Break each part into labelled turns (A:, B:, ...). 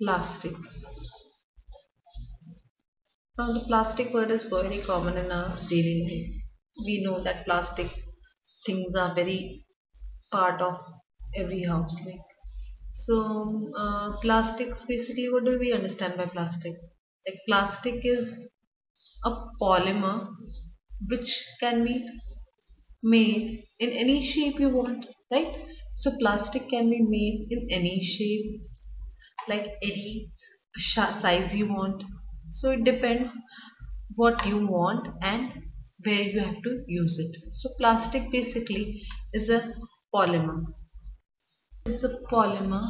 A: plastics. Now the plastic word is very common in our daily life. We know that plastic things are very part of every house like so uh, plastics basically what do we understand by plastic? Like plastic is a polymer which can be made in any shape you want right? So plastic can be made in any shape like any size you want. So it depends what you want and where you have to use it. So plastic basically is a polymer. Is a polymer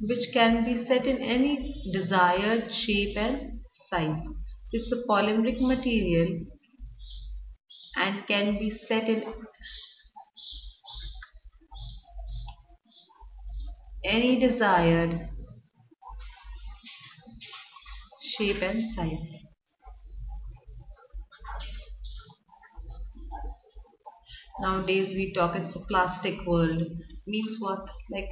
A: which can be set in any desired shape and size. So it's a polymeric material and can be set in any desired shape and size. Nowadays we talk it's a plastic world. Means what? Like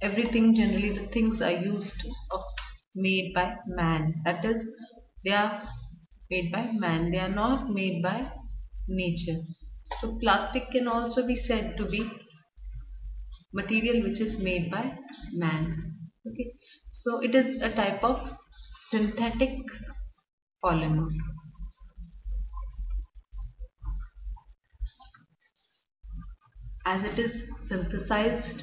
A: everything generally the things are used of made by man. That is they are made by man. They are not made by nature. So plastic can also be said to be material which is made by man. Okay. So it is a type of synthetic polymer. As it is synthesized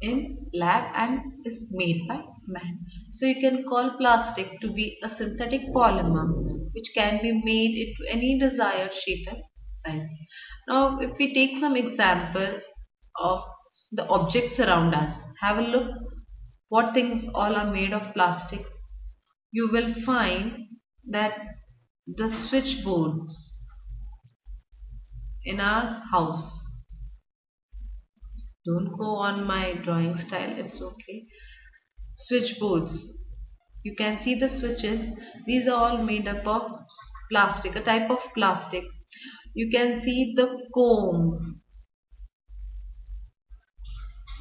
A: in lab and is made by man. So you can call plastic to be a synthetic polymer which can be made into any desired shape and size. Now if we take some example of the objects around us. Have a look what things all are made of plastic. You will find that the switchboards in our house. Don't go on my drawing style it's okay. Switchboards. You can see the switches. These are all made up of plastic a type of plastic. You can see the comb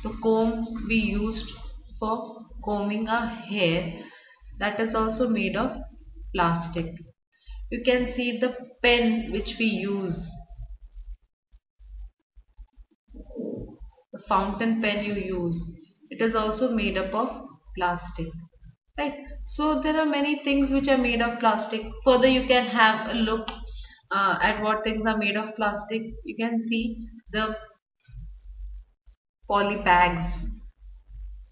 A: the comb we used for combing our hair that is also made of plastic. You can see the pen which we use. The fountain pen you use. It is also made up of plastic right? So there are many things which are made of plastic. Further you can have a look uh, at what things are made of plastic. You can see the poly bags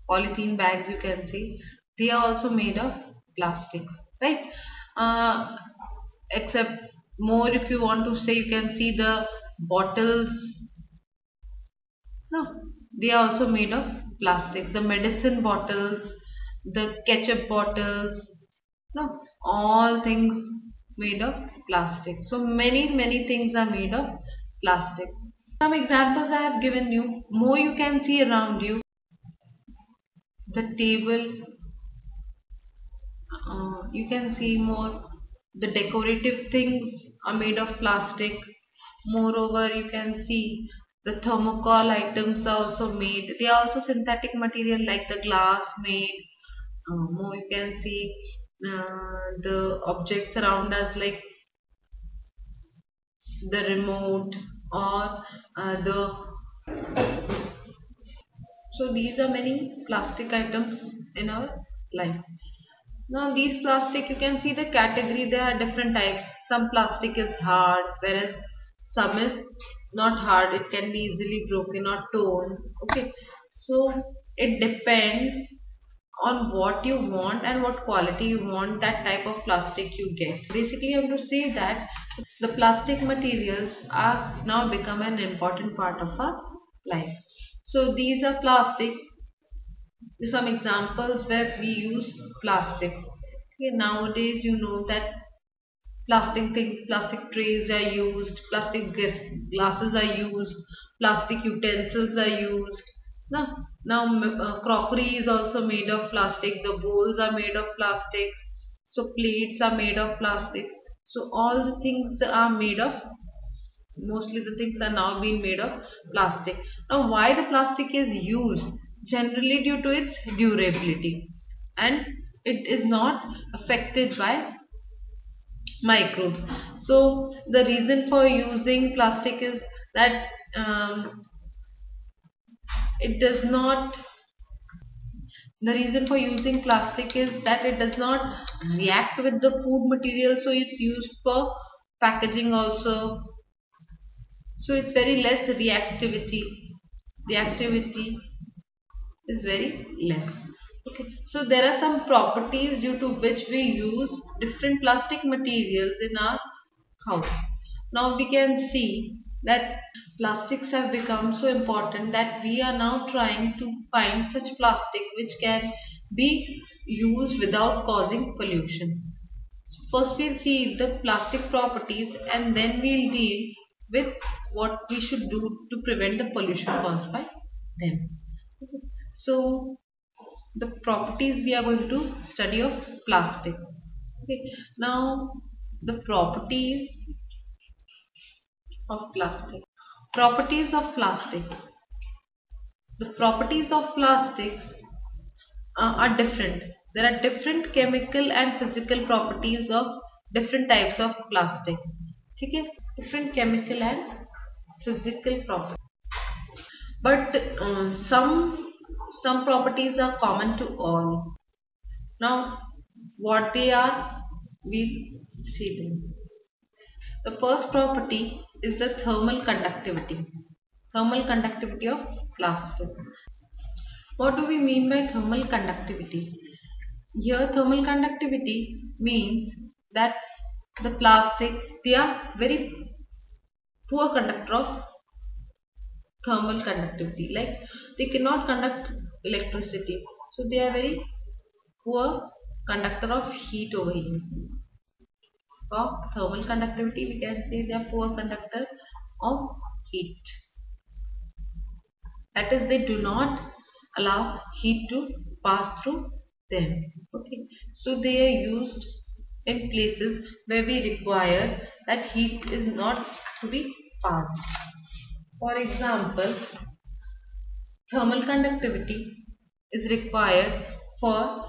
A: polythene bags you can see. They are also made of plastics right? Uh, except more if you want to say you can see the bottles. No they are also made of plastics. The medicine bottles the ketchup bottles no all things made of plastic so many many things are made of plastics some examples I have given you. More you can see around you. The table. Uh, you can see more. The decorative things are made of plastic. Moreover, you can see the thermocol items are also made. They are also synthetic material like the glass made. Uh, more you can see uh, the objects around us like the remote or uh, the so these are many plastic items in our life. Now these plastic you can see the category there are different types. Some plastic is hard whereas some is not hard. It can be easily broken or torn okay? So it depends on what you want and what quality you want that type of plastic you get. Basically I want to say that the plastic materials are now become an important part of our life. So these are plastic. Some examples where we use plastics. Okay, nowadays you know that plastic things, plastic trays are used, plastic glasses are used, plastic utensils are used. Now, now uh, crockery is also made of plastic. The bowls are made of plastics. So plates are made of plastic so all the things are made of mostly the things are now being made of plastic. Now why the plastic is used? Generally due to its durability. And it is not affected by microbes. So the reason for using plastic is that um, it does not the reason for using plastic is that it does not react with the food material so it's used for packaging also. So it's very less reactivity. Reactivity is very less. Okay. So there are some properties due to which we use different plastic materials in our house. Now we can see that plastics have become so important that we are now trying to find such plastic which can be used without causing pollution So first we'll see the plastic properties and then we'll deal with what we should do to prevent the pollution caused by them. So the properties we are going to study of plastic. Okay. Now the properties of plastic. Properties of plastic. The properties of plastics uh, are different. There are different chemical and physical properties of different types of plastic. Okay different chemical and physical properties but uh, some some properties are common to all now what they are we'll see them the first property is the thermal conductivity. Thermal conductivity of plastics. What do we mean by thermal conductivity? Here thermal conductivity means that the plastic they are very poor conductor of thermal conductivity. Like they cannot conduct electricity. So they are very poor conductor of heat over here for thermal conductivity we can say they are poor conductor of heat. That is they do not allow heat to pass through them. Okay. So they are used in places where we require that heat is not to be passed. For example, thermal conductivity is required for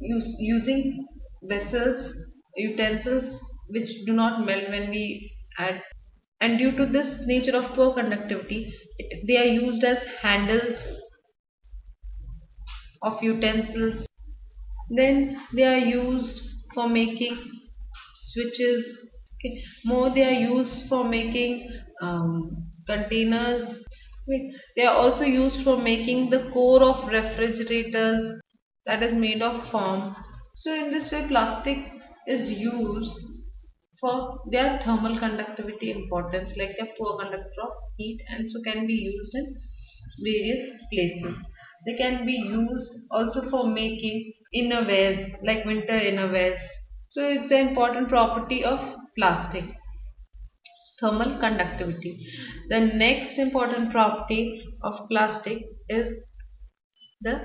A: use, using vessels, utensils which do not melt when we add. And due to this nature of poor conductivity it, they are used as handles of utensils. Then they are used for making switches. Okay. more they are used for making um, containers. Okay. they are also used for making the core of refrigerators that is made of foam. So in this way plastic is used for their thermal conductivity importance like their poor conductor of heat and so can be used in various places. They can be used also for making innerwears like winter innerwears. So it's an important property of plastic. Thermal conductivity. The next important property of plastic is the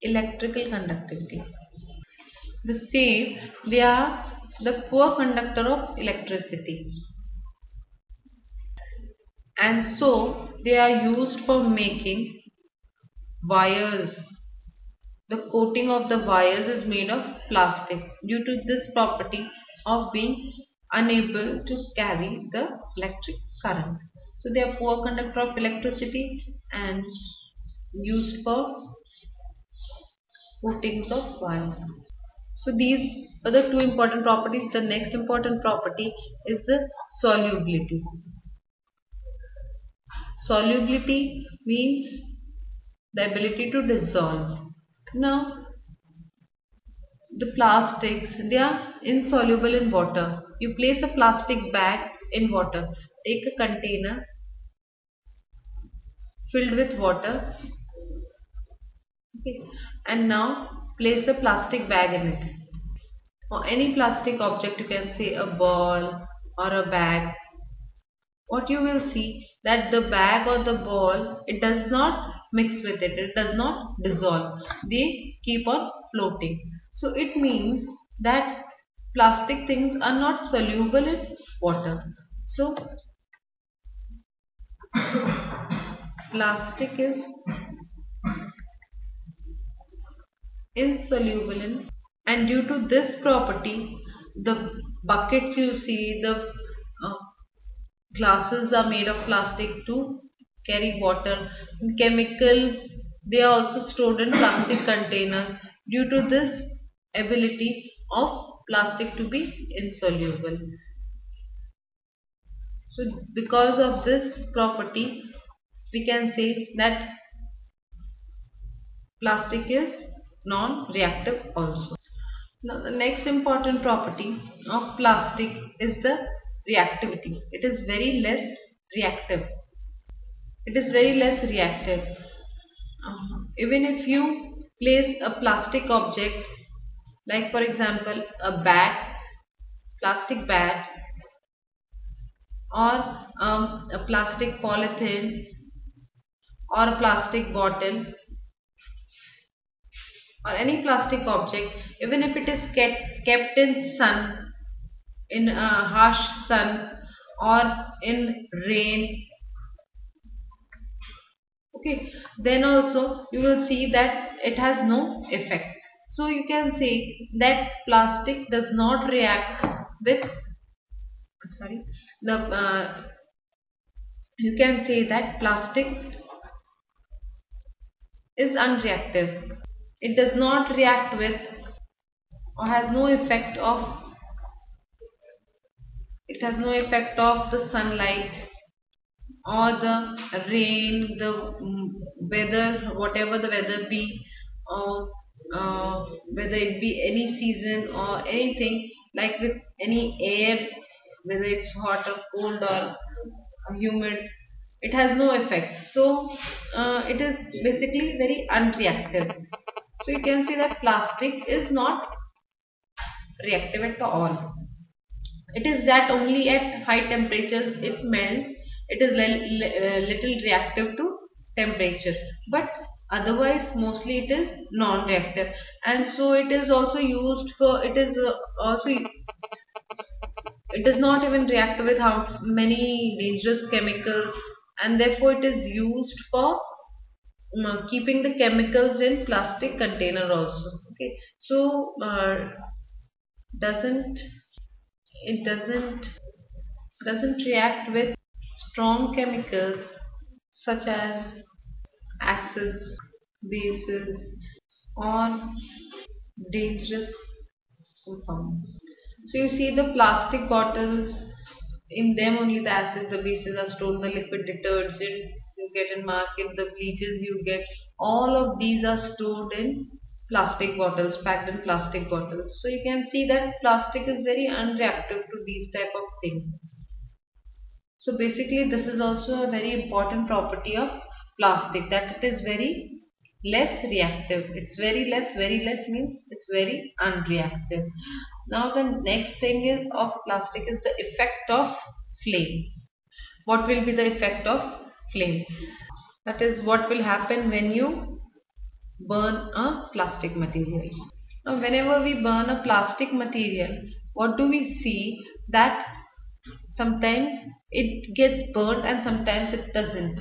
A: electrical conductivity. The same they are the poor conductor of electricity and so they are used for making wires the coating of the wires is made of plastic due to this property of being unable to carry the electric current. So they are poor conductor of electricity and used for coatings of wire. So these are the two important properties. The next important property is the solubility. Solubility means the ability to dissolve. Now the plastics they are insoluble in water. You place a plastic bag in water. Take a container filled with water okay. and now place a plastic bag in it. Or any plastic object you can say a ball or a bag. What you will see that the bag or the ball it does not mix with it. It does not dissolve. They keep on floating. So it means that plastic things are not soluble in water. So plastic is insoluble in. And due to this property the buckets you see the uh, glasses are made of plastic to carry water. And chemicals they are also stored in plastic containers. Due to this ability of plastic to be insoluble. So because of this property we can say that plastic is non-reactive also. Now the next important property of plastic is the reactivity. It is very less reactive. It is very less reactive. Uh, even if you place a plastic object like for example a bat plastic bat or um, a plastic polythene or a plastic bottle or any plastic object even if it is kept, kept in sun in a harsh sun or in rain. Okay then also you will see that it has no effect. So you can say that plastic does not react with sorry the uh, you can say that plastic is unreactive it does not react with or has no effect of it has no effect of the sunlight or the rain the weather whatever the weather be or uh, whether it be any season or anything like with any air whether it's hot or cold or humid it has no effect. So uh, it is basically very unreactive so you can see that plastic is not reactive at all. It is that only at high temperatures it melts. It is uh, little reactive to temperature. But otherwise mostly it is non-reactive. And so it is also used for, it is uh, also, it does not even react with how many dangerous chemicals and therefore it is used for keeping the chemicals in plastic container also okay? So uh, doesn't it doesn't doesn't react with strong chemicals such as acids bases or dangerous compounds. So you see the plastic bottles in them only the acids the bases are stored the liquid detergents get in market, the bleaches you get, all of these are stored in plastic bottles, packed in plastic bottles. So you can see that plastic is very unreactive to these type of things. So basically this is also a very important property of plastic that it is very less reactive. It's very less, very less means it's very unreactive. Now the next thing is of plastic is the effect of flame. What will be the effect of flame. That is what will happen when you burn a plastic material. Now whenever we burn a plastic material, what do we see? That sometimes it gets burnt and sometimes it doesn't.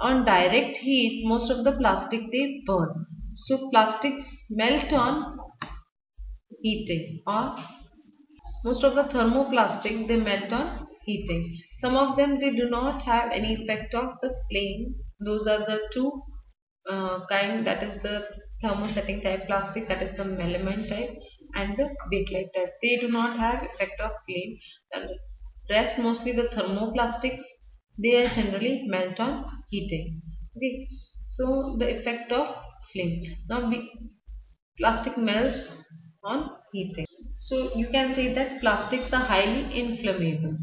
A: On direct heat, most of the plastic they burn. So plastics melt on heating or most of the thermoplastic they melt on heating. Some of them they do not have any effect of the flame. Those are the two uh, kind that is the thermosetting type plastic that is the melamine type and the bakelite type. They do not have effect of flame. And rest mostly the thermoplastics they are generally melt on heating. Okay, so the effect of flame. Now we plastic melts on heating. So you can say that plastics are highly inflammable.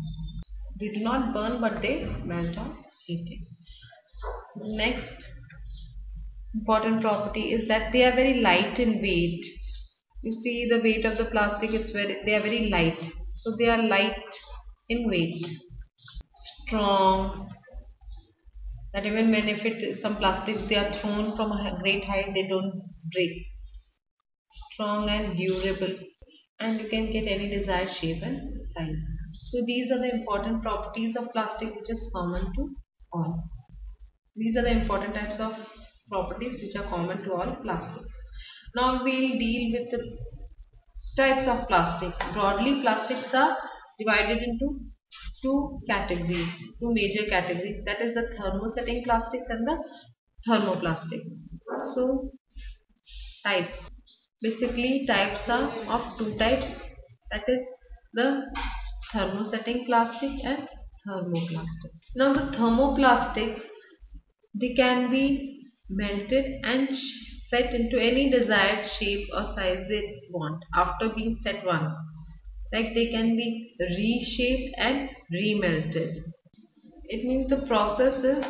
A: They do not burn but they melt on heating. Next important property is that they are very light in weight. You see the weight of the plastic it's very they are very light. So they are light in weight. Strong that even when if it some plastics they are thrown from a great height they don't break strong and durable and you can get any desired shape and size so these are the important properties of plastic which is common to all. These are the important types of properties which are common to all plastics. Now we will deal with the types of plastic. Broadly plastics are divided into two categories, two major categories that is the thermosetting plastics and the thermoplastic. So types basically types are of two types that is the thermosetting plastic and thermoplastics. Now the thermoplastic they can be melted and set into any desired shape or size they want after being set once. Like they can be reshaped and remelted. It means the process is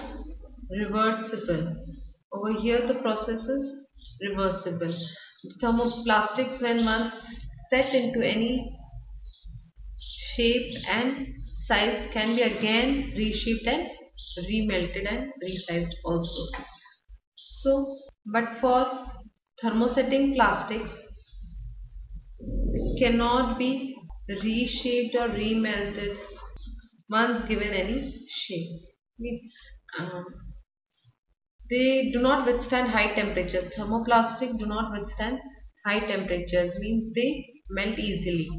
A: reversible. Over here the process is reversible. Thermoplastics when once set into any shape and size can be again reshaped and remelted and resized also. So, but for thermosetting plastics, it cannot be reshaped or remelted once given any shape. Um, they do not withstand high temperatures. Thermoplastic do not withstand high temperatures means they melt easily.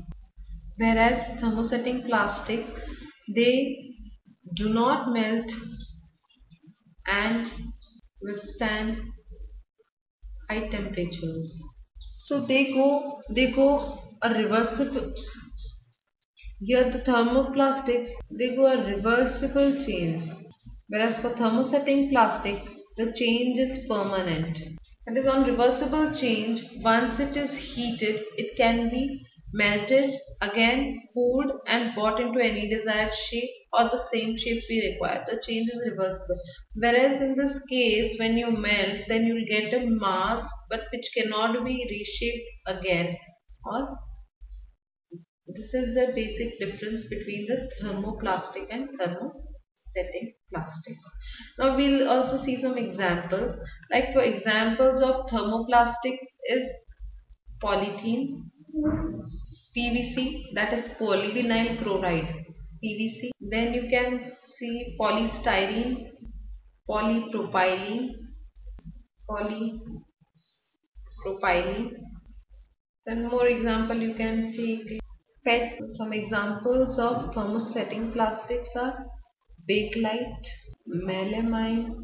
A: Whereas thermosetting plastic they do not melt and withstand high temperatures. So they go they go a reversible here the thermoplastics they go a reversible change. Whereas for thermosetting plastic the change is permanent. It is on reversible change once it is heated it can be melted again cooled and brought into any desired shape or the same shape we require. The change is reversible. Whereas in this case, when you melt, then you will get a mass but which cannot be reshaped again. Or this is the basic difference between the thermoplastic and thermosetting plastics. Now we'll also see some examples. Like for examples of thermoplastics is polythene, PVC that is polyvinyl chloride PVC. Then you can see polystyrene, polypropylene, polypropylene. Then more example you can take PET. Some examples of thermosetting plastics are bakelite, melamine,